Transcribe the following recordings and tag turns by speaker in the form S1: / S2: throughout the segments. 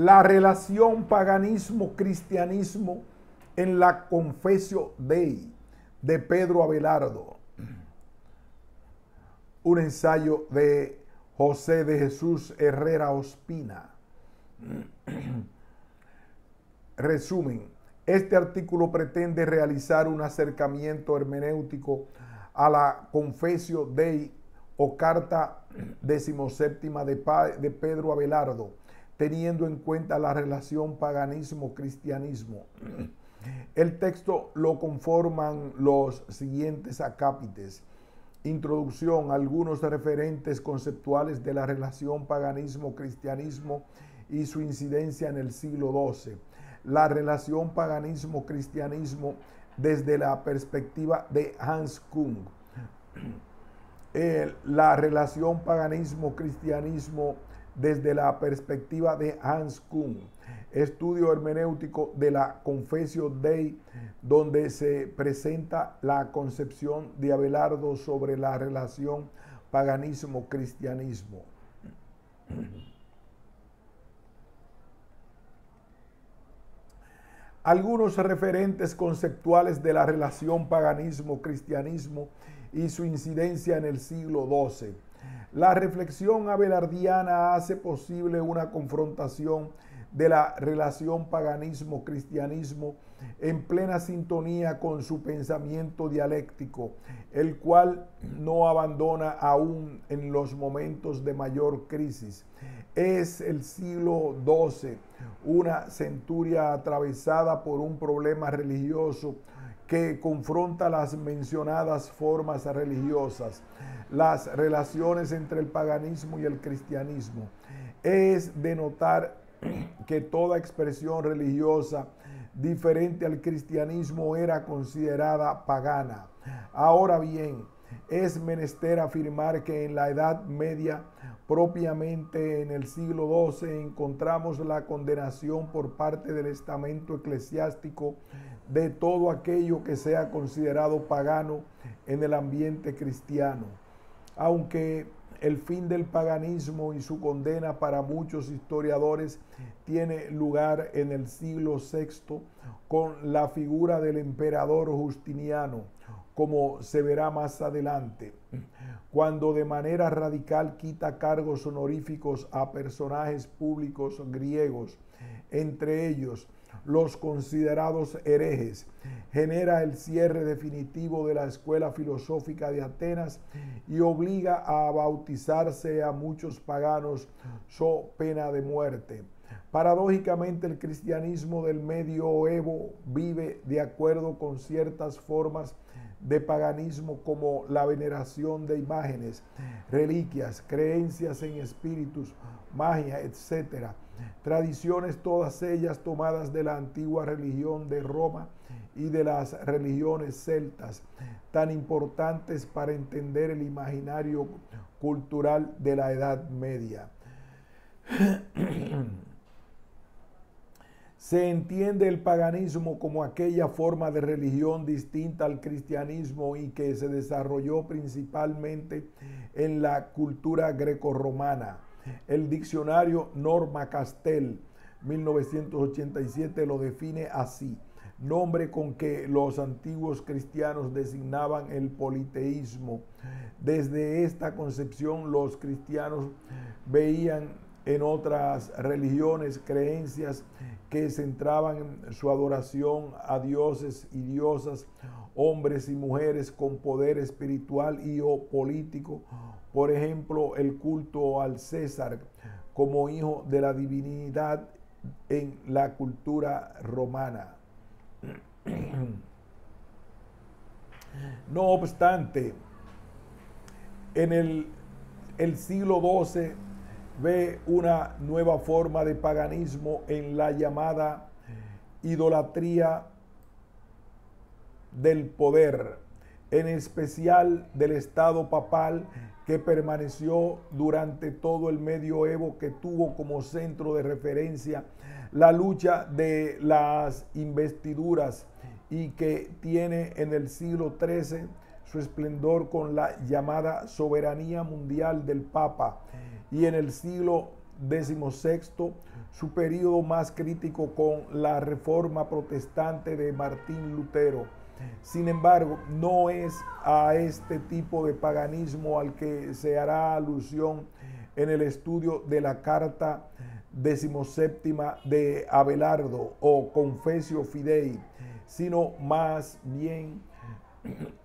S1: La relación paganismo-cristianismo en la Confesio Dei de Pedro Abelardo. Un ensayo de José de Jesús Herrera Ospina. Resumen, este artículo pretende realizar un acercamiento hermenéutico a la Confesio Dei o Carta decimoséptima de, de Pedro Abelardo, teniendo en cuenta la relación paganismo-cristianismo. El texto lo conforman los siguientes acápites. Introducción, algunos referentes conceptuales de la relación paganismo-cristianismo y su incidencia en el siglo XII. La relación paganismo-cristianismo desde la perspectiva de Hans Kung. la relación paganismo-cristianismo desde la perspectiva de Hans Kuhn, estudio hermenéutico de la Confesio Dei, donde se presenta la concepción de Abelardo sobre la relación paganismo-cristianismo. Algunos referentes conceptuales de la relación paganismo-cristianismo y su incidencia en el siglo XII la reflexión abelardiana hace posible una confrontación de la relación paganismo-cristianismo en plena sintonía con su pensamiento dialéctico, el cual no abandona aún en los momentos de mayor crisis. Es el siglo XII, una centuria atravesada por un problema religioso que confronta las mencionadas formas religiosas, las relaciones entre el paganismo y el cristianismo. Es de notar que toda expresión religiosa diferente al cristianismo era considerada pagana. Ahora bien, es menester afirmar que en la Edad Media, propiamente en el siglo XII, encontramos la condenación por parte del estamento eclesiástico de todo aquello que sea considerado pagano en el ambiente cristiano. Aunque el fin del paganismo y su condena para muchos historiadores tiene lugar en el siglo VI con la figura del emperador Justiniano, como se verá más adelante, cuando de manera radical quita cargos honoríficos a personajes públicos griegos, entre ellos los considerados herejes, genera el cierre definitivo de la escuela filosófica de Atenas y obliga a bautizarse a muchos paganos so pena de muerte. Paradójicamente el cristianismo del medioevo vive de acuerdo con ciertas formas de paganismo como la veneración de imágenes, reliquias, creencias en espíritus, magia, etc tradiciones todas ellas tomadas de la antigua religión de Roma y de las religiones celtas, tan importantes para entender el imaginario cultural de la Edad Media. Se entiende el paganismo como aquella forma de religión distinta al cristianismo y que se desarrolló principalmente en la cultura grecorromana el diccionario Norma Castel 1987 lo define así, nombre con que los antiguos cristianos designaban el politeísmo. Desde esta concepción los cristianos veían en otras religiones creencias que centraban su adoración a dioses y diosas, hombres y mujeres con poder espiritual y o político por ejemplo, el culto al César como hijo de la divinidad en la cultura romana. No obstante, en el, siglo XII ve una nueva forma de paganismo en la llamada idolatría del poder, en especial del Estado papal que permaneció durante todo el medioevo, que tuvo como centro de referencia la lucha de las investiduras y que tiene en el siglo XIII su esplendor con la llamada soberanía mundial del Papa y en el siglo XVI, su periodo más crítico con la reforma protestante de Martín Lutero. Sin embargo, no es a este tipo de paganismo al que se hará alusión en el estudio de la carta decimoséptima de Abelardo o Confesio Fidei, sino más bien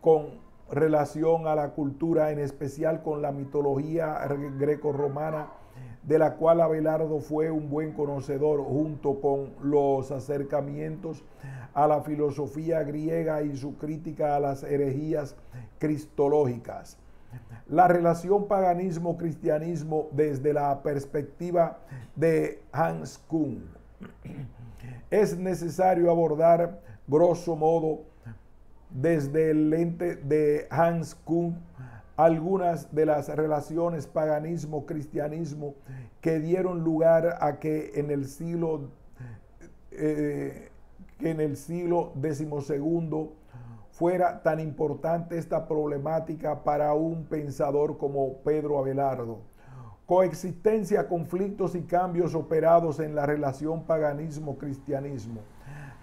S1: con relación a la cultura, en especial con la mitología greco-romana, de la cual Abelardo fue un buen conocedor, junto con los acercamientos a la filosofía griega y su crítica a las herejías cristológicas. La relación paganismo-cristianismo desde la perspectiva de Hans Kuhn. Es necesario abordar, grosso modo, desde el lente de Hans Kuhn algunas de las relaciones paganismo-cristianismo que dieron lugar a que en el siglo eh, en el siglo XII fuera tan importante esta problemática para un pensador como Pedro Abelardo. Coexistencia, conflictos y cambios operados en la relación paganismo-cristianismo.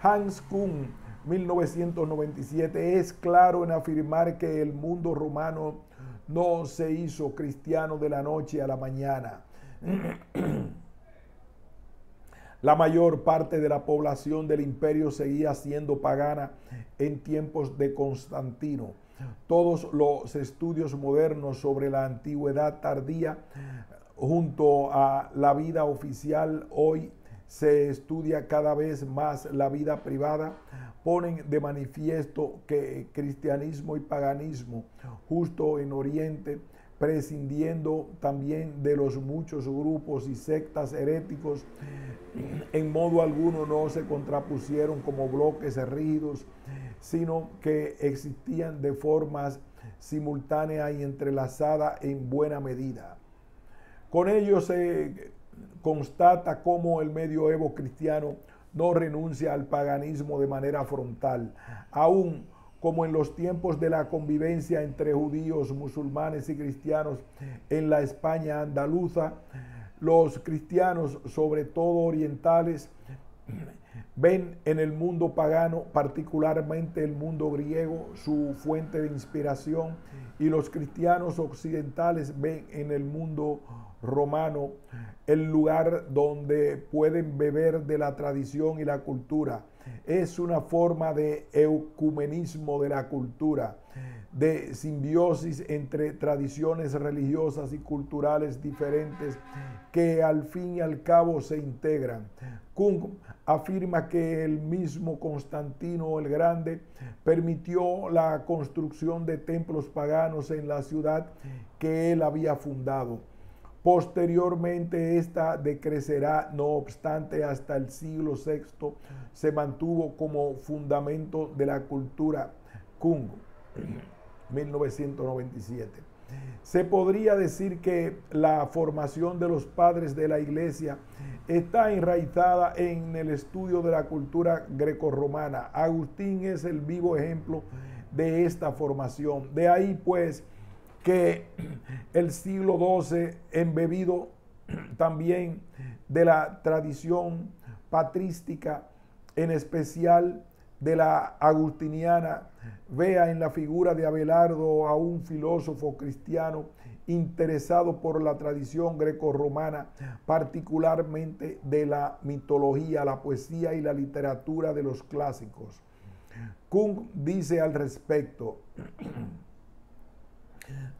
S1: Hans Kuhn 1997, es claro en afirmar que el mundo romano no se hizo cristiano de la noche a la mañana. La mayor parte de la población del imperio seguía siendo pagana en tiempos de Constantino. Todos los estudios modernos sobre la antigüedad tardía junto a la vida oficial hoy se estudia cada vez más la vida privada, ponen de manifiesto que cristianismo y paganismo, justo en Oriente, prescindiendo también de los muchos grupos y sectas heréticos, en modo alguno no se contrapusieron como bloques rígidos, sino que existían de formas simultáneas y entrelazadas en buena medida. Con ello se constata cómo el medioevo cristiano no renuncia al paganismo de manera frontal, aún como en los tiempos de la convivencia entre judíos, musulmanes y cristianos en la España andaluza, los cristianos, sobre todo orientales, ven en el mundo pagano, particularmente el mundo griego, su fuente de inspiración, y los cristianos occidentales ven en el mundo romano el lugar donde pueden beber de la tradición y la cultura. Es una forma de ecumenismo de la cultura, de simbiosis entre tradiciones religiosas y culturales diferentes que al fin y al cabo se integran. Kung afirma que el mismo Constantino el Grande permitió la construcción de templos paganos en la ciudad que él había fundado Posteriormente esta decrecerá, no obstante, hasta el siglo VI se mantuvo como fundamento de la cultura Kung, 1997. Se podría decir que la formación de los padres de la iglesia está enraizada en el estudio de la cultura grecorromana. Agustín es el vivo ejemplo de esta formación. De ahí pues que el siglo XII, embebido también de la tradición patrística, en especial de la agustiniana, vea en la figura de Abelardo a un filósofo cristiano interesado por la tradición greco-romana, particularmente de la mitología, la poesía y la literatura de los clásicos. Kung dice al respecto,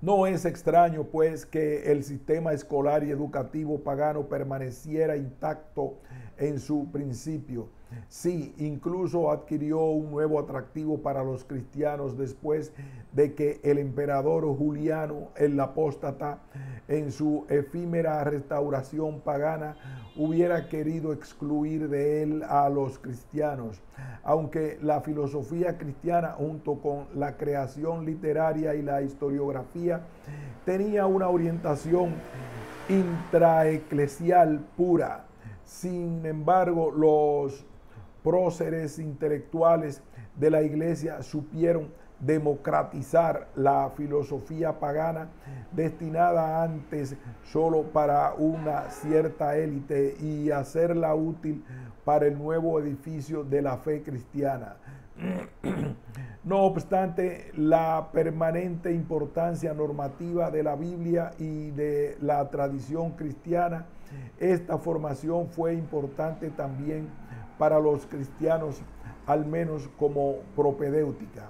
S1: no es extraño, pues, que el sistema escolar y educativo pagano permaneciera intacto en su principio Sí, incluso adquirió un nuevo atractivo para los cristianos después de que el emperador Juliano, el apóstata, en su efímera restauración pagana, hubiera querido excluir de él a los cristianos. Aunque la filosofía cristiana, junto con la creación literaria y la historiografía, tenía una orientación intraeclesial pura. Sin embargo, los próceres intelectuales de la iglesia supieron democratizar la filosofía pagana destinada antes solo para una cierta élite y hacerla útil para el nuevo edificio de la fe cristiana. No obstante, la permanente importancia normativa de la Biblia y de la tradición cristiana, esta formación fue importante también para los cristianos, al menos como propedéutica.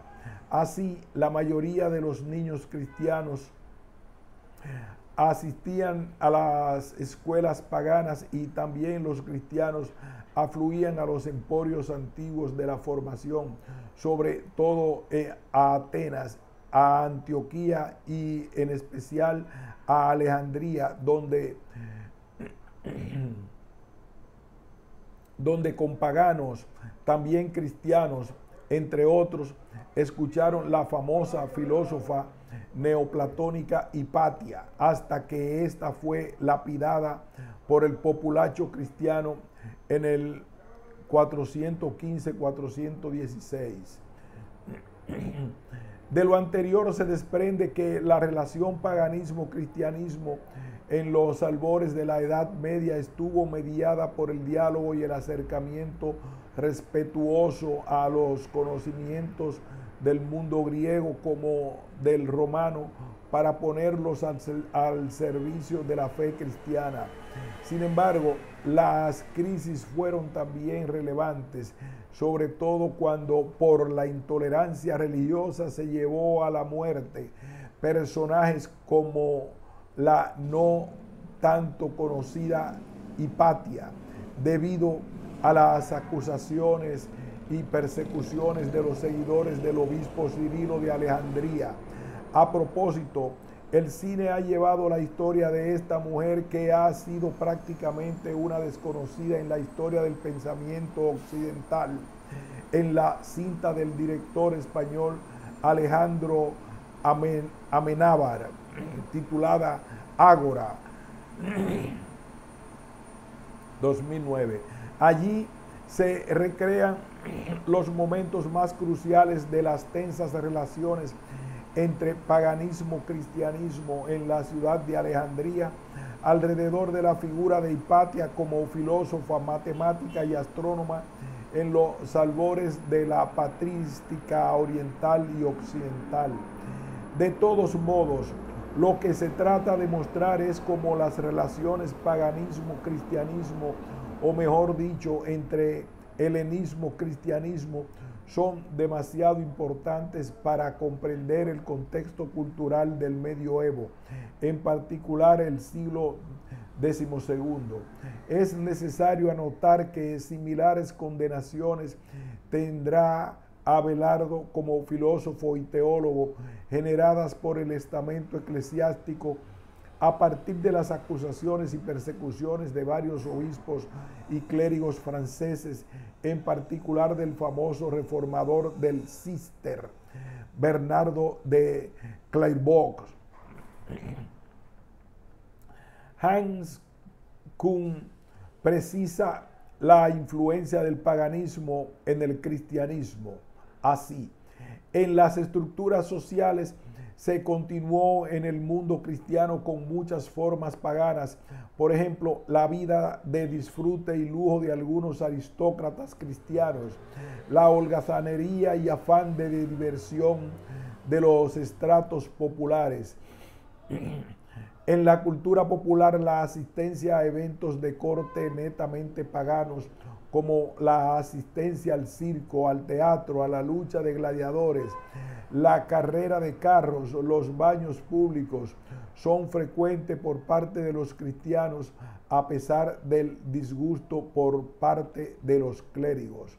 S1: Así, la mayoría de los niños cristianos asistían a las escuelas paganas y también los cristianos afluían a los emporios antiguos de la formación, sobre todo a Atenas, a Antioquía y en especial a Alejandría, donde, donde con paganos, también cristianos, entre otros, escucharon la famosa filósofa neoplatónica Hipatia, hasta que ésta fue lapidada por el populacho cristiano en el 415-416. De lo anterior se desprende que la relación paganismo-cristianismo en los albores de la Edad Media estuvo mediada por el diálogo y el acercamiento respetuoso a los conocimientos del mundo griego como del romano para ponerlos al, al, servicio de la fe cristiana. Sin embargo, las crisis fueron también relevantes, sobre todo cuando por la intolerancia religiosa se llevó a la muerte personajes como la no tanto conocida Hipatia, debido a las acusaciones y persecuciones de los seguidores del obispo Cirilo de Alejandría. A propósito, el cine ha llevado la historia de esta mujer que ha sido prácticamente una desconocida en la historia del pensamiento occidental, en la cinta del director español Alejandro Amenábar, titulada Ágora, 2009. Allí se recrean los momentos más cruciales de las tensas relaciones entre paganismo y cristianismo en la ciudad de Alejandría, alrededor de la figura de Hipatia como filósofa, matemática y astrónoma en los albores de la patrística oriental y occidental. De todos modos, lo que se trata de mostrar es cómo las relaciones paganismo-cristianismo, o mejor dicho, entre helenismo-cristianismo, son demasiado importantes para comprender el contexto cultural del medioevo, en particular el siglo XII. Es necesario anotar que similares condenaciones tendrá Abelardo como filósofo y teólogo generadas por el estamento eclesiástico a partir de las acusaciones y persecuciones de varios obispos y clérigos franceses, en particular del famoso reformador del Cister, Bernardo de Clairvaux. Hans Kuhn precisa la influencia del paganismo en el cristianismo así. En las estructuras sociales se continuó en el mundo cristiano con muchas formas paganas. Por ejemplo, la vida de disfrute y lujo de algunos aristócratas cristianos, la holgazanería y afán de diversión de los estratos populares. En la cultura popular, la asistencia a eventos de corte netamente paganos como la asistencia al circo, al teatro, a la lucha de gladiadores, la carrera de carros, los baños públicos, son frecuentes por parte de los cristianos a pesar del disgusto por parte de los clérigos.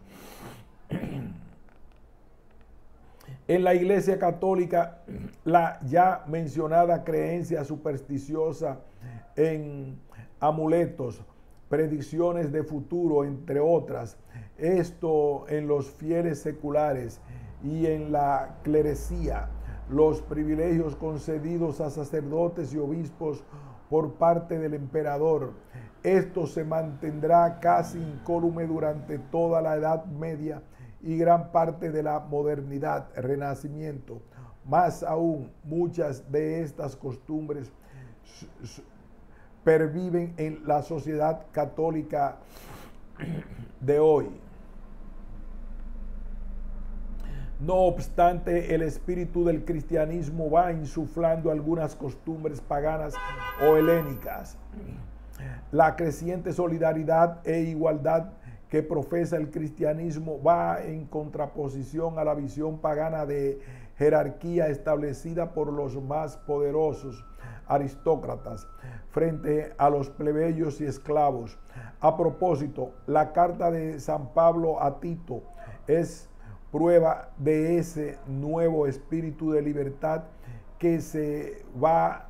S1: En la Iglesia Católica, la ya mencionada creencia supersticiosa en amuletos, predicciones de futuro, entre otras. Esto en los fieles seculares y en la clerecía, los privilegios concedidos a sacerdotes y obispos por parte del emperador. Esto se mantendrá casi incólume durante toda la Edad Media y gran parte de la modernidad, renacimiento. Más aún, muchas de estas costumbres perviven en la sociedad católica de hoy. No obstante, el espíritu del cristianismo va insuflando algunas costumbres paganas o helénicas. La creciente solidaridad e igualdad que profesa el cristianismo va en contraposición a la visión pagana de jerarquía establecida por los más poderosos aristócratas frente a los plebeyos y esclavos. A propósito, la carta de San Pablo a Tito es prueba de ese nuevo espíritu de libertad que se va,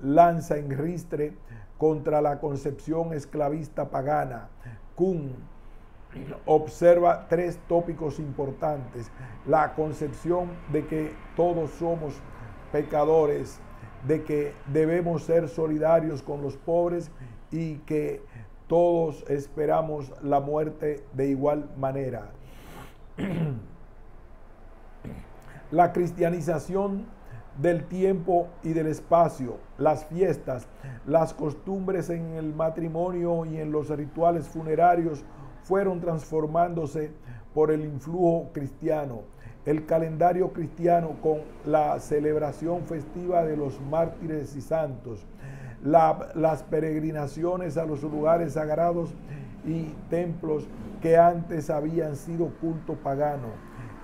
S1: lanza en ristre contra la concepción esclavista pagana. Kuhn observa tres tópicos importantes. La concepción de que todos somos pecadores, de que debemos ser solidarios con los pobres y que todos esperamos la muerte de igual manera. La cristianización del tiempo y del espacio, las fiestas, las costumbres en el matrimonio y en los rituales funerarios fueron transformándose por el influjo cristiano. El calendario cristiano con la celebración festiva de los mártires y santos, las peregrinaciones a los lugares sagrados y templos que antes habían sido culto pagano.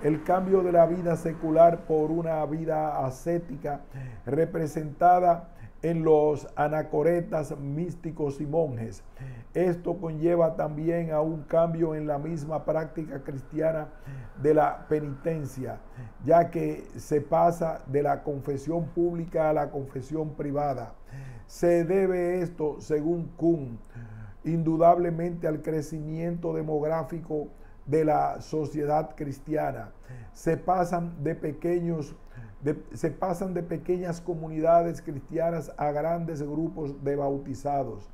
S1: El cambio de la vida secular por una vida ascética representada en los anacoretas místicos y monjes. Esto conlleva también a un cambio en la misma práctica cristiana de la penitencia, ya que se pasa de la confesión pública a la confesión privada. Se debe esto, según Kuhn, indudablemente al crecimiento demográfico de la sociedad cristiana. Se pasan de pequeños se pasan de pequeñas comunidades cristianas a grandes grupos de bautizados.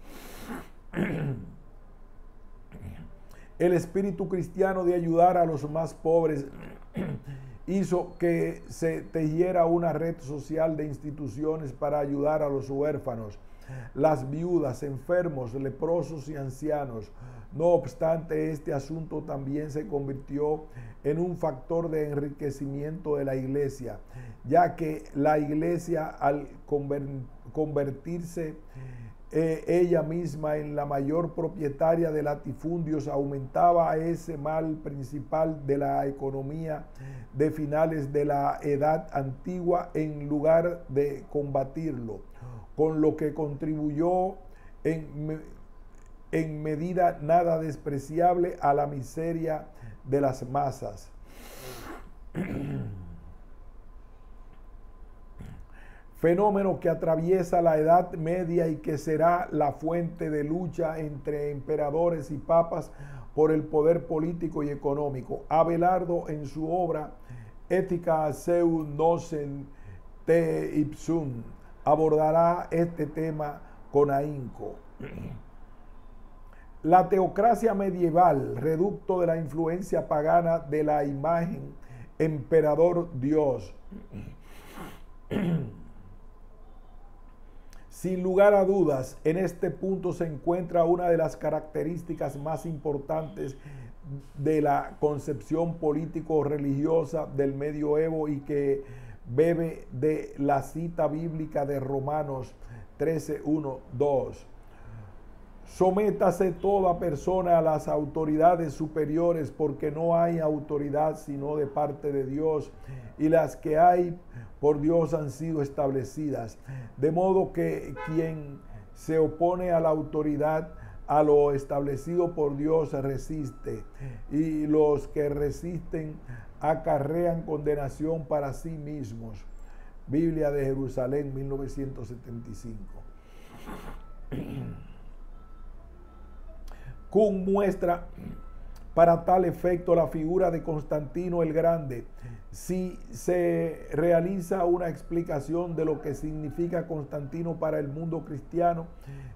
S1: El espíritu cristiano de ayudar a los más pobres hizo que se tejiera una red social de instituciones para ayudar a los huérfanos, las viudas, enfermos, leprosos y ancianos. No obstante, este asunto también se convirtió en un factor de enriquecimiento de la iglesia, ya que la iglesia al convertirse eh, ella misma en la mayor propietaria de latifundios aumentaba ese mal principal de la economía de finales de la edad antigua en lugar de combatirlo, con lo que contribuyó en en medida nada despreciable a la miseria de las masas. Fenómeno que atraviesa la Edad Media y que será la fuente de lucha entre emperadores y papas por el poder político y económico. Abelardo en su obra Ética seu nocen te ipsum abordará este tema con ahínco. La teocracia medieval, reducto de la influencia pagana de la imagen emperador Dios. Sin lugar a dudas, en este punto se encuentra una de las características más importantes de la concepción político-religiosa del medioevo y que bebe de la cita bíblica de Romanos 13, 1, 2 Sométase toda persona a las autoridades superiores porque no hay autoridad sino de parte de Dios y las que hay por Dios han sido establecidas. De modo que quien se opone a la autoridad, a lo establecido por Dios resiste y los que resisten acarrean condenación para sí mismos. Biblia de Jerusalén 1975. Kuhn muestra para tal efecto la figura de Constantino el Grande. Si se realiza una explicación de lo que significa Constantino para el mundo cristiano,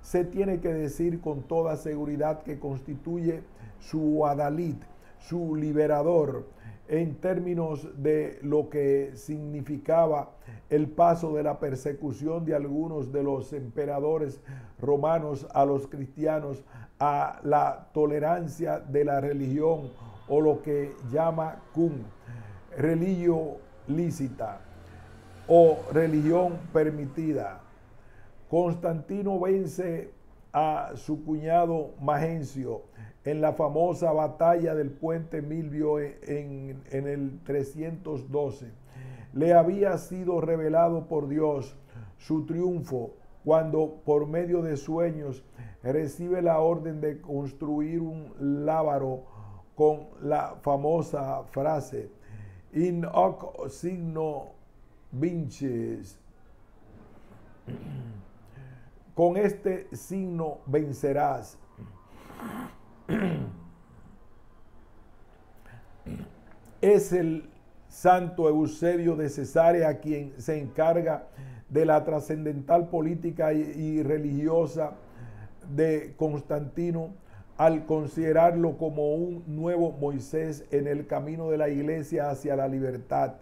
S1: se tiene que decir con toda seguridad que constituye su adalid, su liberador en términos de lo que significaba el paso de la persecución de algunos de los emperadores romanos a los cristianos a la tolerancia de la religión o lo que llama cum, religio lícita o religión permitida. Constantino vence a su cuñado Magencio en la famosa batalla del puente Milvio en, en, el 312. Le había sido revelado por Dios su triunfo cuando por medio de sueños recibe la orden de construir un lábaro con la famosa frase in hoc signo vinces con este signo vencerás. Es el santo Eusebio de Cesarea quien se encarga de la trascendental política y, religiosa de Constantino al considerarlo como un nuevo Moisés en el camino de la iglesia hacia la libertad.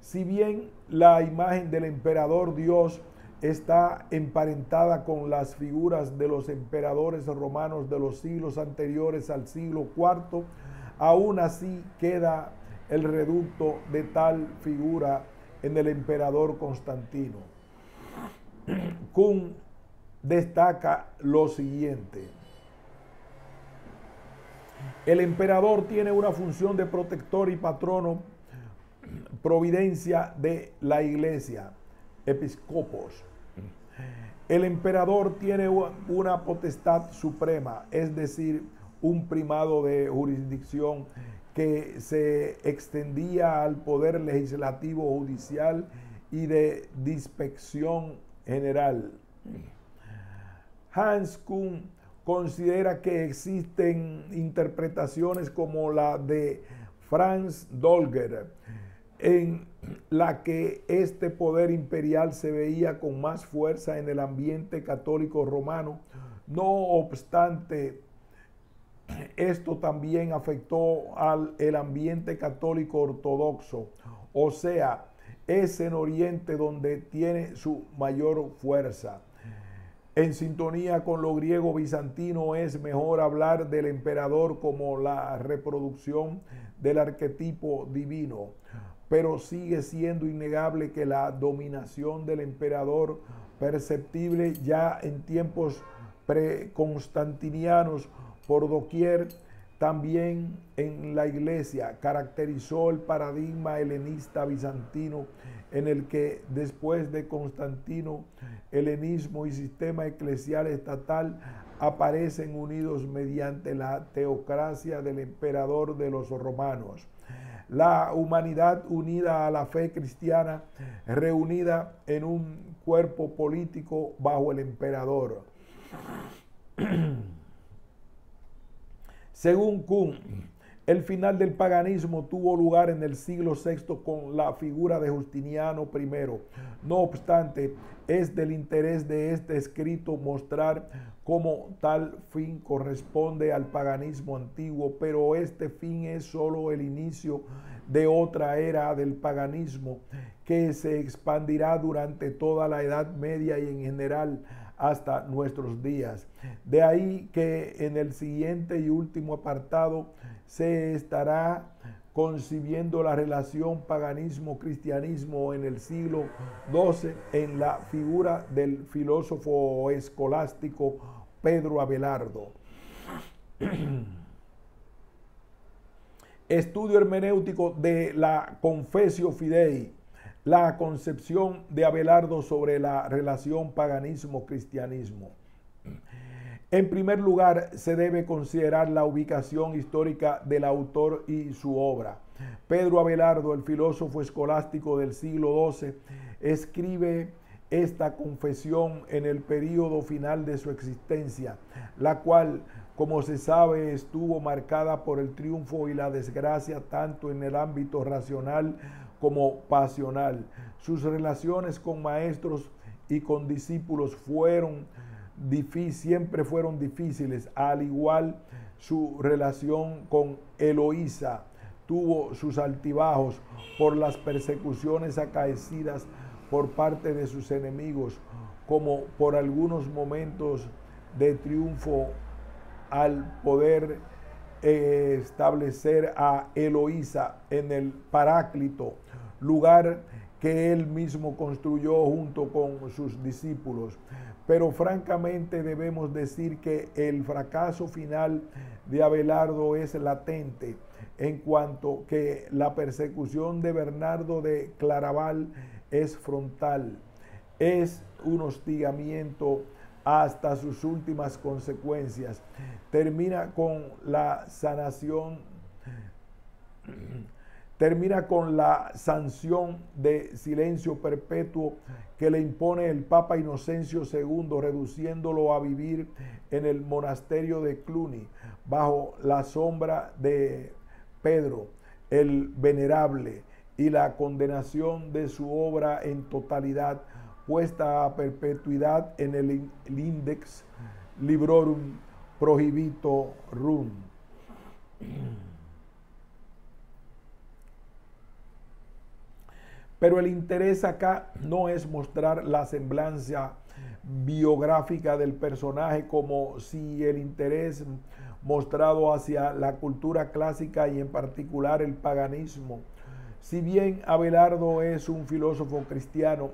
S1: Si bien la imagen del emperador Dios está emparentada con las figuras de los emperadores romanos de los siglos anteriores al siglo IV, aún así queda el reducto de tal figura en el emperador Constantino. Kuhn destaca lo siguiente. El emperador tiene una función de protector y patrono, providencia de la iglesia episcopos. El emperador tiene una potestad suprema, es decir, un primado de jurisdicción que se extendía al poder legislativo judicial y de dispección general. Hans Kuhn considera que existen interpretaciones como la de Franz Dolger, en la que este poder imperial se veía con más fuerza en el ambiente católico romano. No obstante, esto también afectó al el ambiente católico ortodoxo, o sea, es en Oriente donde tiene su mayor fuerza. En sintonía con lo griego bizantino es mejor hablar del emperador como la reproducción del arquetipo divino pero sigue siendo innegable que la dominación del emperador perceptible ya en tiempos preconstantinianos por doquier también en la iglesia caracterizó el paradigma helenista bizantino en el que después de Constantino helenismo y sistema eclesial estatal aparecen unidos mediante la teocracia del emperador de los romanos la humanidad unida a la fe cristiana, reunida en un cuerpo político bajo el emperador. Según Kuhn, el final del paganismo tuvo lugar en el siglo VI con la figura de Justiniano I. No obstante, es del interés de este escrito mostrar cómo tal fin corresponde al paganismo antiguo, pero este fin es solo el inicio de otra era del paganismo que se expandirá durante toda la Edad Media y en general hasta nuestros días. De ahí que en el siguiente y último apartado se estará concibiendo la relación paganismo-cristianismo en el siglo XII en la figura del filósofo escolástico Pedro Abelardo. Estudio hermenéutico de la Confesio Fidei, la concepción de Abelardo sobre la relación paganismo-cristianismo. En primer lugar, se debe considerar la ubicación histórica del autor y su obra. Pedro Abelardo, el filósofo escolástico del siglo XII, escribe esta confesión en el periodo final de su existencia, la cual, como se sabe, estuvo marcada por el triunfo y la desgracia tanto en el ámbito racional como pasional. Sus relaciones con maestros y con discípulos fueron siempre fueron difíciles, al igual su relación con Eloísa tuvo sus altibajos por las persecuciones acaecidas por parte de sus enemigos, como por algunos momentos de triunfo al poder establecer a Eloísa en el Paráclito, lugar que él mismo construyó junto con sus discípulos. Pero francamente debemos decir que el fracaso final de Abelardo es latente en cuanto que la persecución de Bernardo de Claraval es frontal, es un hostigamiento hasta sus últimas consecuencias. Termina con la sanación termina con la sanción de silencio perpetuo que le impone el Papa Inocencio II, reduciéndolo a vivir en el monasterio de Cluny, bajo la sombra de Pedro, el venerable, y la condenación de su obra en totalidad, puesta a perpetuidad en el, Index Librorum Prohibito Rum. Pero el interés acá no es mostrar la semblanza biográfica del personaje como si el interés mostrado hacia la cultura clásica y en particular el paganismo. Si bien Abelardo es un filósofo cristiano,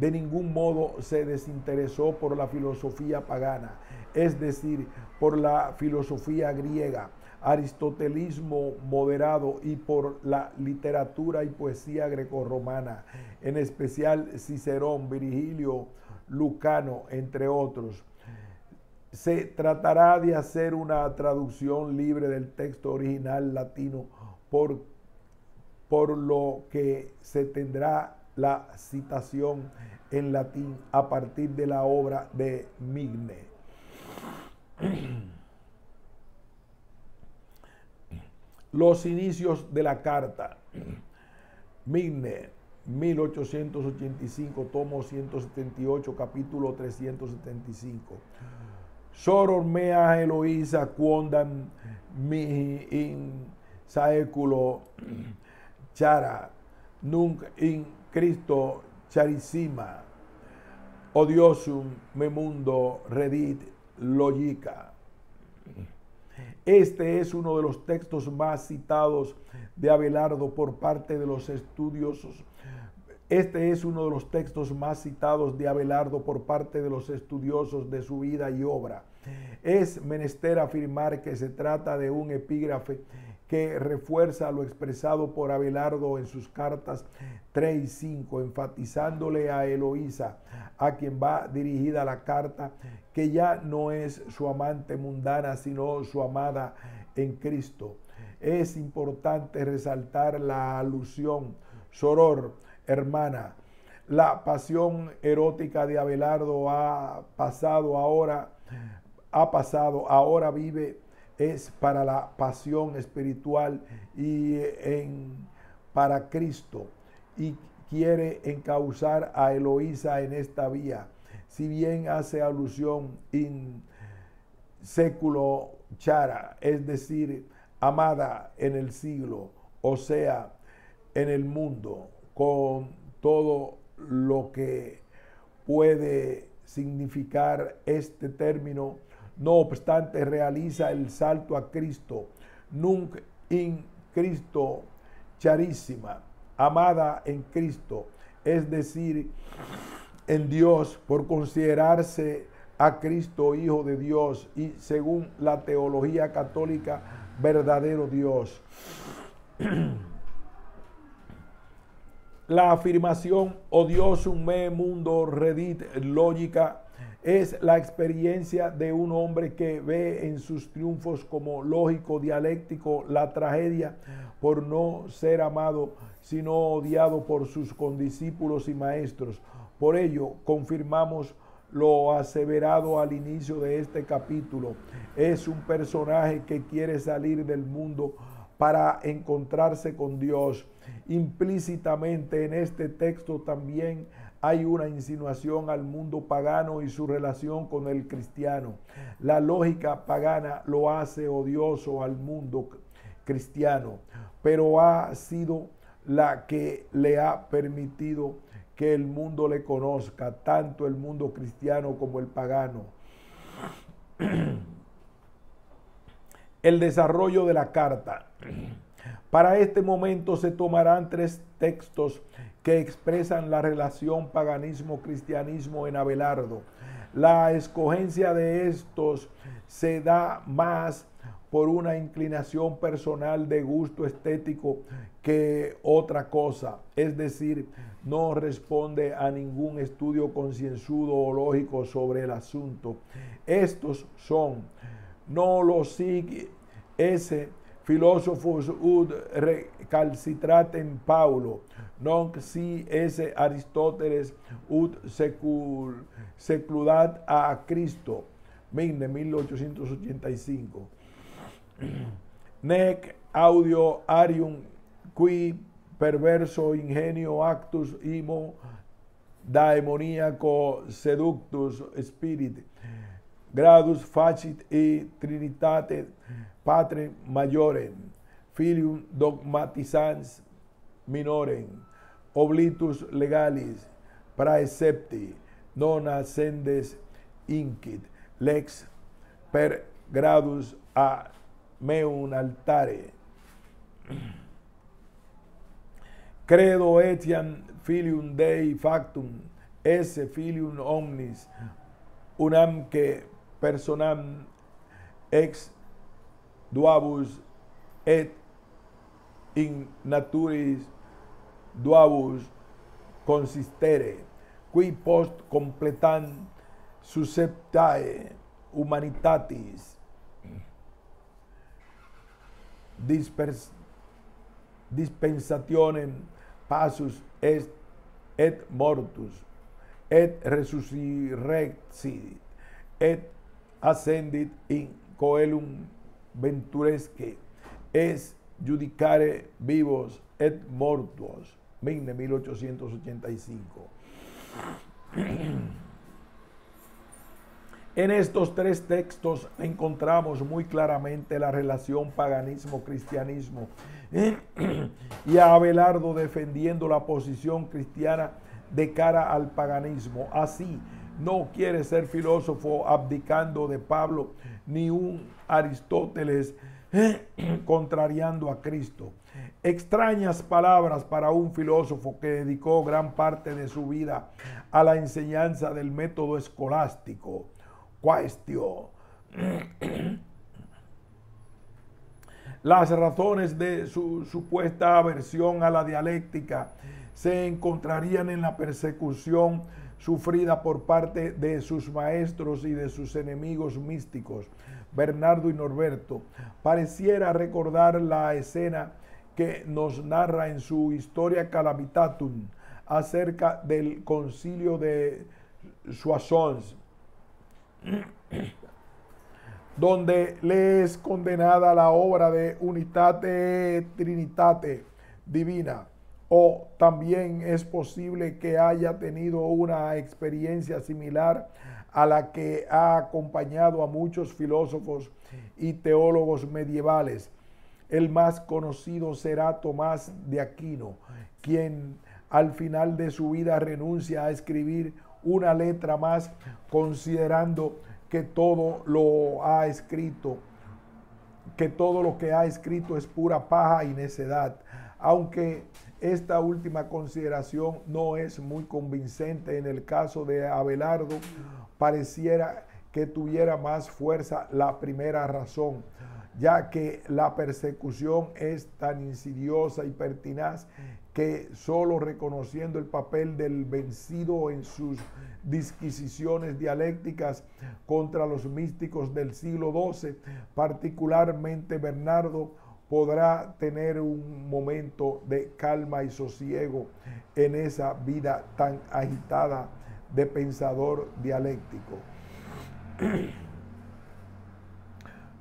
S1: de ningún modo se desinteresó por la filosofía pagana, es decir, por la filosofía griega aristotelismo moderado y por la literatura y poesía grecorromana, en especial Cicerón, Virgilio, Lucano, entre otros. Se tratará de hacer una traducción libre del texto original latino, por, por lo que se tendrá la citación en latín a partir de la obra de Migne. Los inicios de la carta. Migne, 1885, tomo 178, capítulo 375. Soror mea Eloísa quondam mi in saeculo chara, nunc in Cristo charissima, odiosum me mundo redit logica. Este es uno de los textos más citados de Abelardo por parte de los estudiosos. Este es uno de los textos más citados de Abelardo por parte de los estudiosos de su vida y obra. Es menester afirmar que se trata de un epígrafe que refuerza lo expresado por Abelardo en sus cartas 3 y 5, enfatizándole a Eloísa, a quien va dirigida la carta, que ya no es su amante mundana, sino su amada en Cristo. Es importante resaltar la alusión, soror, hermana. La pasión erótica de Abelardo ha pasado ahora, ha pasado, ahora vive, es para la pasión espiritual y en, para Cristo y quiere encauzar a Eloísa en esta vía. Si bien hace alusión in século chara, es decir, amada en el siglo, o sea, en el mundo, con todo lo que puede significar este término, no obstante realiza el salto a Cristo, nunc in Cristo charísima, amada en Cristo, es decir, en Dios por considerarse a Cristo Hijo de Dios y según la teología católica, verdadero Dios. La afirmación odiosum me mundo redit lógica es la experiencia de un hombre que ve en sus triunfos como lógico, dialéctico, la tragedia por no ser amado, sino odiado por sus condiscípulos y maestros. Por ello, confirmamos lo aseverado al inicio de este capítulo. Es un personaje que quiere salir del mundo para encontrarse con Dios. Implícitamente en este texto también hay una insinuación al mundo pagano y su relación con el cristiano. La lógica pagana lo hace odioso al mundo cristiano, pero ha sido la que le ha permitido que el mundo le conozca, tanto el mundo cristiano como el pagano. El desarrollo de la carta. Para este momento se tomarán tres textos que expresan la relación paganismo-cristianismo en Abelardo. La escogencia de estos se da más por una inclinación personal de gusto estético que otra cosa. Es decir, no responde a ningún estudio concienzudo o lógico sobre el asunto. Estos son, no lo sigue ese filósofos ud recalcitraten Paulo, non si ese Aristóteles ut secul, secludat a Cristo, Mine 1885. Nec audio arium qui perverso ingenio actus imo daemoniaco seductus spirit gradus facit e trinitate patre majorem filium dogmatizans minorem oblitus legalis. Praecepti non ascendes incit. Lex per gradus a meum altare. Credo etiam filium dei factum. Esse filium omnis unam que personam ex duabus et in naturis duabus consistere, qui post completan susceptae humanitatis dispers, dispensationem passus est et mortus et resurrexit et ascendit in coelum venturesque es judicare vivos et mortuos. Migne 1885. En estos tres textos encontramos muy claramente la relación paganismo-cristianismo y a Abelardo defendiendo la posición cristiana de cara al paganismo. Así, no quiere ser filósofo abdicando de Pablo ni un Aristóteles contrariando a Cristo. Extrañas palabras para un filósofo que dedicó gran parte de su vida a la enseñanza del método escolástico. Cuestión. Las razones de su supuesta aversión a la dialéctica se encontrarían en la persecución sufrida por parte de sus maestros y de sus enemigos místicos, Bernardo y Norberto, pareciera recordar la escena que nos narra en su historia Calamitatum acerca del concilio de Soissons, donde le es condenada la obra de Unitate Trinitate Divina o también es posible que haya tenido una experiencia similar a la que ha acompañado a muchos filósofos y teólogos medievales. El más conocido será Tomás de Aquino, quien al final de su vida renuncia a escribir una letra más, considerando que todo lo ha escrito, que todo lo que ha escrito es pura paja y necedad, aunque esta última consideración no es muy convincente en el caso de Abelardo. Pareciera que tuviera más fuerza la primera razón, ya que la persecución es tan insidiosa y pertinaz que solo reconociendo el papel del vencido en sus disquisiciones dialécticas contra los místicos del siglo XII, particularmente Bernardo, podrá tener un momento de calma y sosiego en esa vida tan agitada de pensador dialéctico.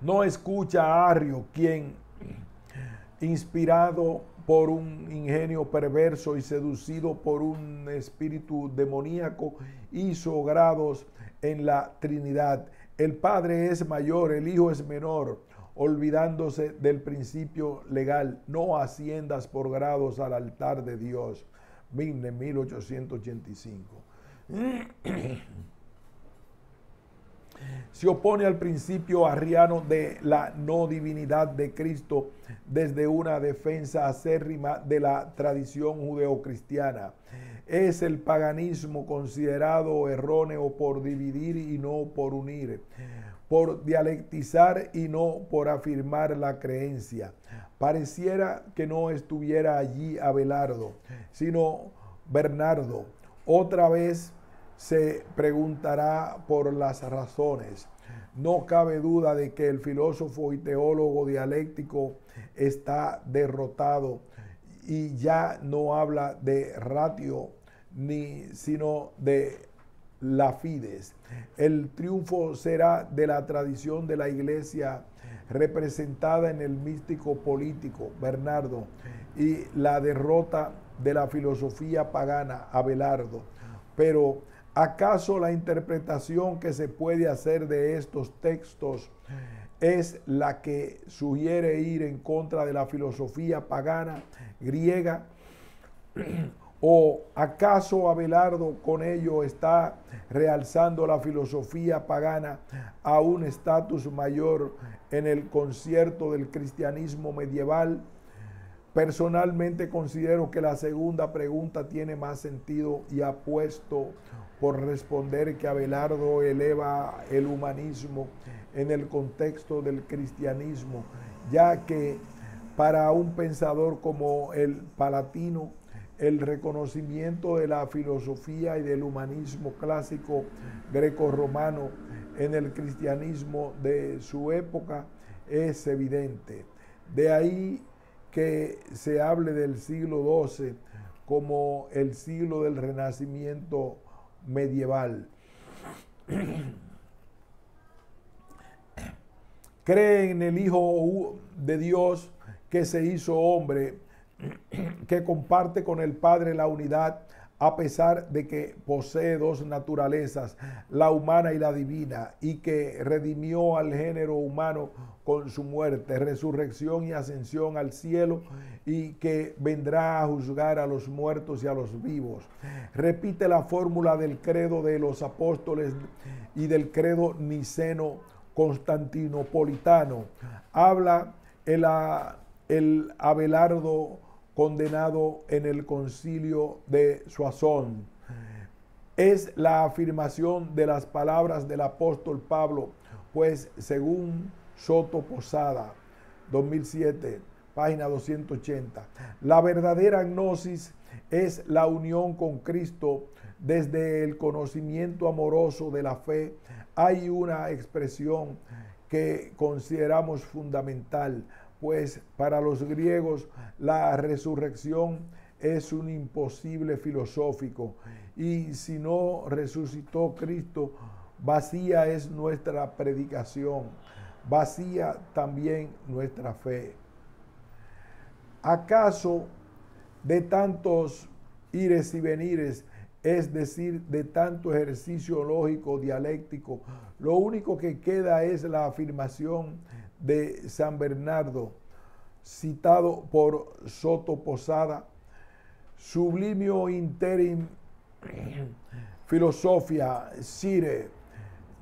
S1: No escucha a Arrio, quien, inspirado por un ingenio perverso y seducido por un espíritu demoníaco, hizo grados en la Trinidad. El Padre es mayor, el Hijo es menor, olvidándose del principio legal. No asciendas por grados al altar de Dios. 1885. se opone al principio arriano de la no divinidad de Cristo desde una defensa acérrima de la tradición judeocristiana. Es el paganismo considerado erróneo por dividir y no por unir, por dialectizar y no por afirmar la creencia. Pareciera que no estuviera allí Abelardo, sino Bernardo. Otra vez se preguntará por las razones. No cabe duda de que el filósofo y teólogo dialéctico está derrotado y ya no habla de ratio ni sino de la fides. El triunfo será de la tradición de la iglesia representada en el místico político Bernardo y la derrota de la filosofía pagana Abelardo. Pero ¿Acaso la interpretación que se puede hacer de estos textos es la que sugiere ir en contra de la filosofía pagana griega? ¿O acaso Abelardo con ello está realzando la filosofía pagana a un estatus mayor en el concierto del cristianismo medieval? Personalmente considero que la segunda pregunta tiene más sentido y apuesto por responder que Abelardo eleva el humanismo en el contexto del cristianismo, ya que para un pensador como el Palatino, el reconocimiento de la filosofía y del humanismo clásico greco-romano en el cristianismo de su época es evidente. De ahí que se hable del siglo XII como el siglo del renacimiento medieval. Cree en el Hijo de Dios que se hizo hombre, que comparte con el Padre la unidad a pesar de que posee dos naturalezas, la humana y la divina, y que redimió al género humano con su muerte, resurrección y ascensión al cielo, y que vendrá a juzgar a los muertos y a los vivos. Repite la fórmula del credo de los apóstoles y del credo niceno constantinopolitano. Habla el, el Abelardo condenado en el concilio de Suazón. Es la afirmación de las palabras del apóstol Pablo, pues según Soto Posada, 2007, página 280, la verdadera gnosis es la unión con Cristo desde el conocimiento amoroso de la fe. Hay una expresión que consideramos fundamental pues para los griegos la resurrección es un imposible filosófico y si no resucitó Cristo, vacía es nuestra predicación, vacía también nuestra fe. ¿Acaso de tantos ires y venires, es decir, de tanto ejercicio lógico, dialéctico, lo único que queda es la afirmación de San Bernardo, citado por Soto Posada, Sublimio Interim Filosofia Sire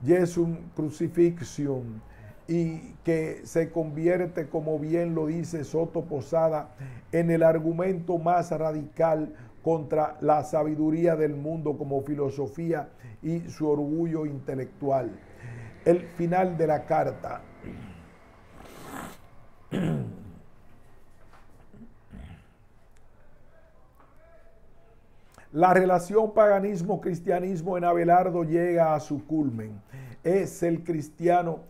S1: Jesum Crucifixium, y que se convierte, como bien lo dice Soto Posada, en el argumento más radical contra la sabiduría del mundo como filosofía y su orgullo intelectual. El final de la carta. La relación paganismo-cristianismo en Abelardo llega a su culmen. Es el cristiano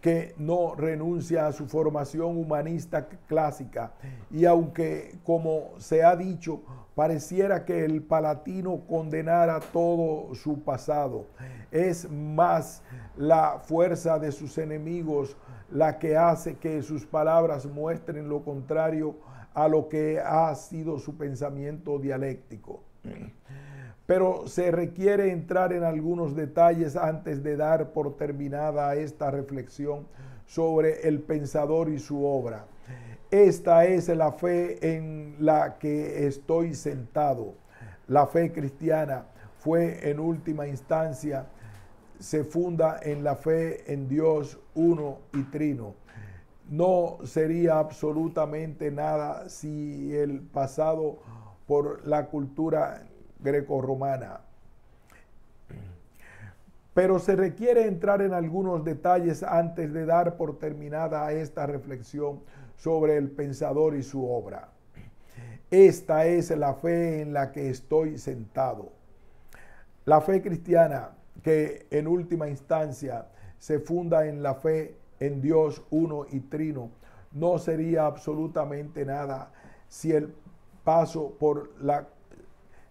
S1: que no renuncia a su formación humanista clásica y aunque, como se ha dicho, pareciera que el palatino condenara todo su pasado, es más la fuerza de sus enemigos la que hace que sus palabras muestren lo contrario a lo que ha sido su pensamiento dialéctico. Pero se requiere entrar en algunos detalles antes de dar por terminada esta reflexión sobre el pensador y su obra. Esta es la fe en la que estoy sentado. La fe cristiana fue en última instancia, se funda en la fe en Dios uno y trino. No sería absolutamente nada si el pasado por la cultura grecorromana. Pero se requiere entrar en algunos detalles antes de dar por terminada esta reflexión sobre el pensador y su obra. Esta es la fe en la que estoy sentado. La fe cristiana que en última instancia se funda en la fe en Dios uno y trino, no sería absolutamente nada si el paso por la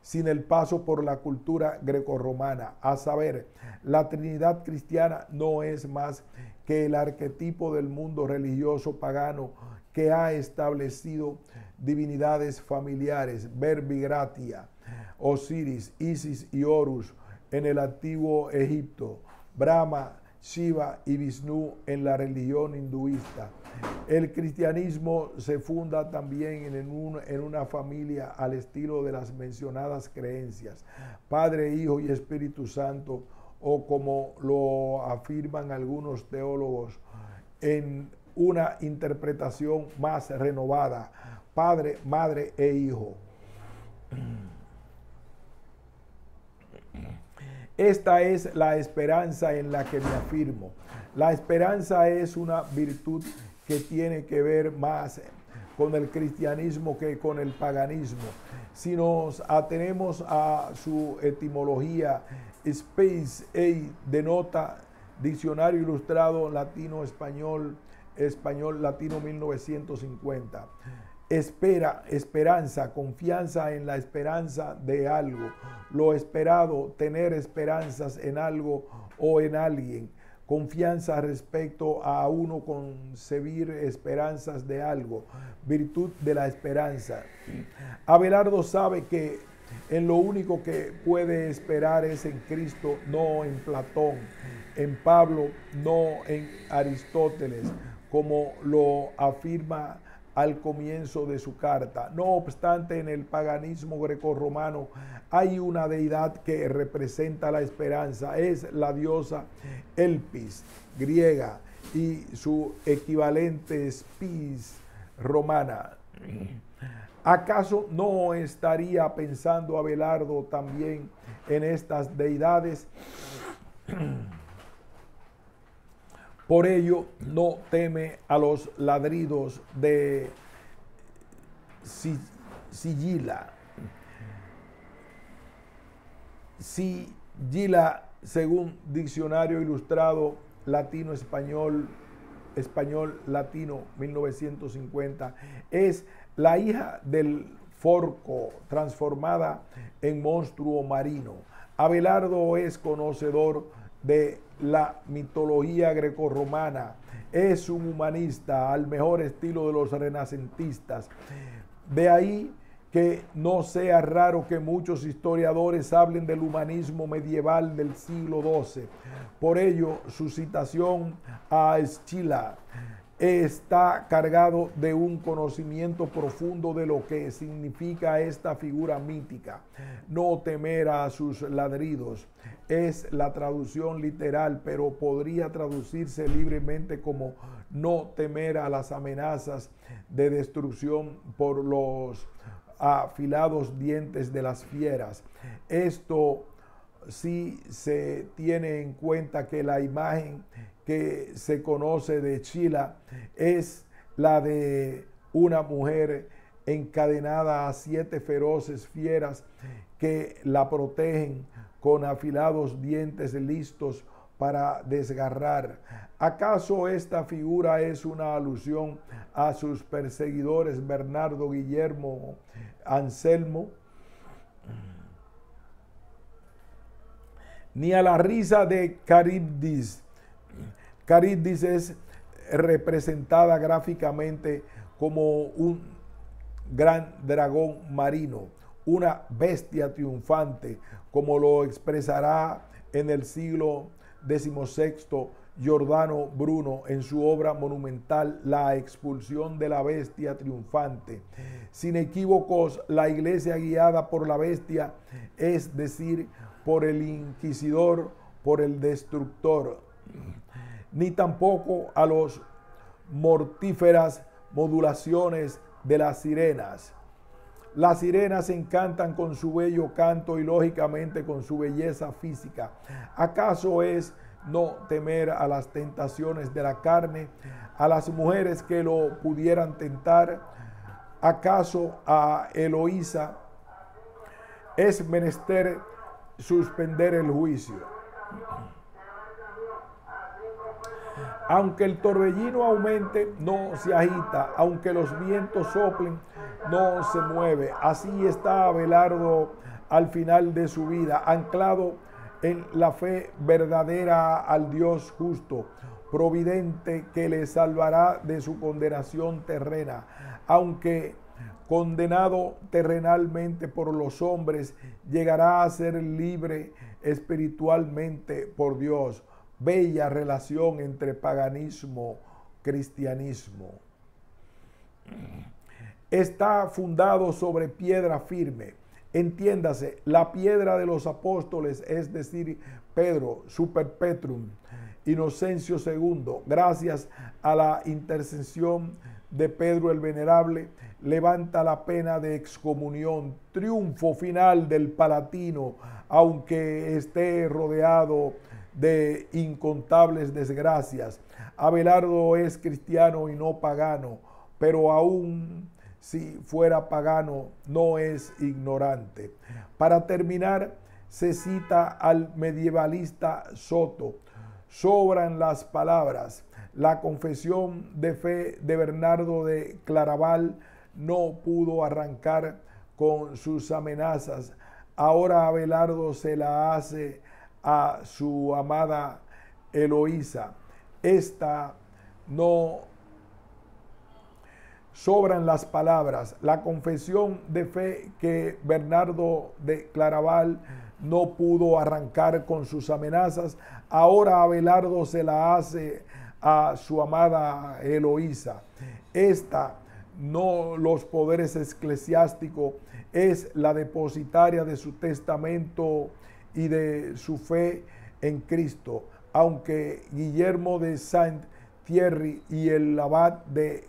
S1: sin el paso por la cultura grecorromana. A saber, la Trinidad cristiana no es más que el arquetipo del mundo religioso pagano que ha establecido divinidades familiares, Verbigratia, Osiris, Isis y Horus en el antiguo Egipto, Brahma, Shiva y Vishnu en la religión hinduista. El cristianismo se funda también en, en, una familia al estilo de las mencionadas creencias, Padre, Hijo y Espíritu Santo, o como lo afirman algunos teólogos, en una interpretación más renovada, Padre, Madre e Hijo. Esta es la esperanza en la que me afirmo. La esperanza es una virtud que tiene que ver más con el cristianismo que con el paganismo. Si nos atenemos a su etimología, Space A denota Diccionario Ilustrado Latino-Español, Español Latino 1950 espera, esperanza, confianza en la esperanza de algo, lo esperado, tener esperanzas en algo o en alguien, confianza respecto a uno concebir esperanzas de algo, virtud de la esperanza. Abelardo sabe que en lo único que puede esperar es en Cristo, no en Platón, en Pablo, no en Aristóteles, como lo afirma al comienzo de su carta. No obstante, en el paganismo grecorromano hay una deidad que representa la esperanza. Es la diosa Elpis, griega, y su equivalente Spis, romana. ¿Acaso no estaría pensando Abelardo también en estas deidades? Por ello no teme a los ladridos de Sigila. Sigila, según Diccionario Ilustrado Latino-Español, Español-Latino 1950, es la hija del forco transformada en monstruo marino. Abelardo es conocedor de la mitología grecorromana. Es un humanista al mejor estilo de los renacentistas. De ahí que no sea raro que muchos historiadores hablen del humanismo medieval del siglo XII. Por ello, su citación a Eschila está cargado de un conocimiento profundo de lo que significa esta figura mítica. No temer a sus ladridos es la traducción literal, pero podría traducirse libremente como no temer a las amenazas de destrucción por los afilados dientes de las fieras. Esto sí se tiene en cuenta que la imagen que se conoce de Chila es la de una mujer encadenada a siete feroces fieras que la protegen con afilados dientes listos para desgarrar. ¿Acaso esta figura es una alusión a sus perseguidores Bernardo, Guillermo, Anselmo? Ni a la risa de Caribdis, Caridis es representada gráficamente como un gran dragón marino, una bestia triunfante, como lo expresará en el siglo XVI Giordano Bruno en su obra monumental La expulsión de la bestia triunfante. Sin equívocos, la iglesia guiada por la bestia, es decir, por el inquisidor, por el destructor, ni tampoco a los mortíferas modulaciones de las sirenas. Las sirenas encantan con su bello canto y lógicamente con su belleza física. ¿Acaso es no temer a las tentaciones de la carne, a las mujeres que lo pudieran tentar? ¿Acaso a Eloísa es menester suspender el juicio? Aunque el torbellino aumente, no se agita. Aunque los vientos soplen, no se mueve. Así está Abelardo al final de su vida, anclado en la fe verdadera al Dios justo, providente que le salvará de su condenación terrena. Aunque condenado terrenalmente por los hombres, llegará a ser libre espiritualmente por Dios bella relación entre paganismo, cristianismo. Está fundado sobre piedra firme. Entiéndase, la piedra de los apóstoles, es decir, Pedro, Super Petrum, Inocencio II, gracias a la intercesión de Pedro el Venerable, levanta la pena de excomunión, triunfo final del Palatino, aunque esté rodeado de incontables desgracias. Abelardo es cristiano y no pagano, pero aún si fuera pagano, no es ignorante. Para terminar, se cita al medievalista Soto. Sobran las palabras. La confesión de fe de Bernardo de Claraval no pudo arrancar con sus amenazas. Ahora Abelardo se la hace a su amada Eloísa. Esta no sobran las palabras. La confesión de fe que Bernardo de Claraval no pudo arrancar con sus amenazas, ahora Abelardo se la hace a su amada Eloísa. Esta, no los poderes eclesiásticos, es la depositaria de su testamento y de su fe en Cristo, aunque Guillermo de Saint-Thierry y el abad de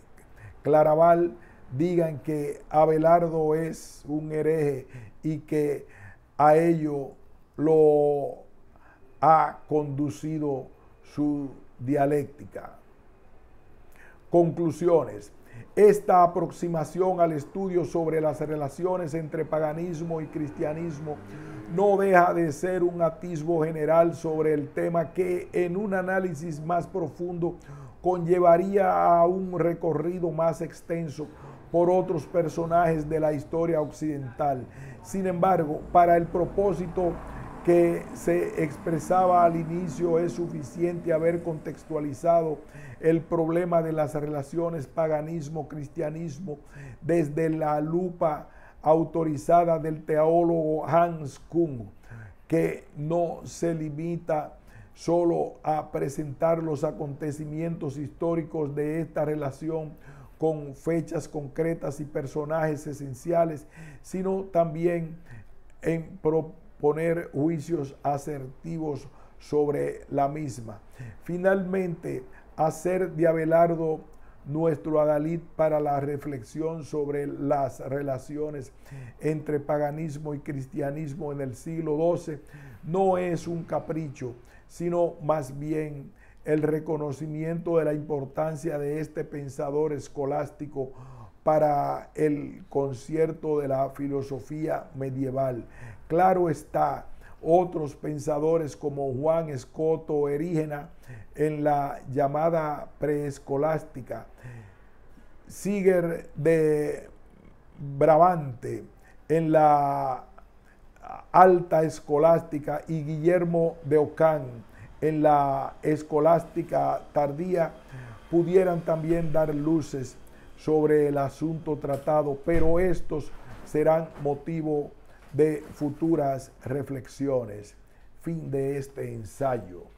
S1: Claraval digan que Abelardo es un hereje y que a ello lo ha conducido su dialéctica. Conclusiones. Esta aproximación al estudio sobre las relaciones entre paganismo y cristianismo no deja de ser un atisbo general sobre el tema que en un análisis más profundo conllevaría a un recorrido más extenso por otros personajes de la historia occidental. Sin embargo, para el propósito que se expresaba al inicio es suficiente haber contextualizado el problema de las relaciones paganismo-cristianismo desde la lupa autorizada del teólogo Hans Kuhn, que no se limita solo a presentar los acontecimientos históricos de esta relación con fechas concretas y personajes esenciales, sino también en proponer juicios asertivos sobre la misma. Finalmente, hacer de Abelardo nuestro adalid para la reflexión sobre las relaciones entre paganismo y cristianismo en el siglo XII no es un capricho, sino más bien el reconocimiento de la importancia de este pensador escolástico para el concierto de la filosofía medieval. Claro está, otros pensadores como Juan Escoto Erígena en la llamada preescolástica, Siger de Brabante en la alta escolástica y Guillermo de Ocán en la escolástica tardía pudieran también dar luces sobre el asunto tratado, pero estos serán motivo de futuras reflexiones. Fin de este ensayo.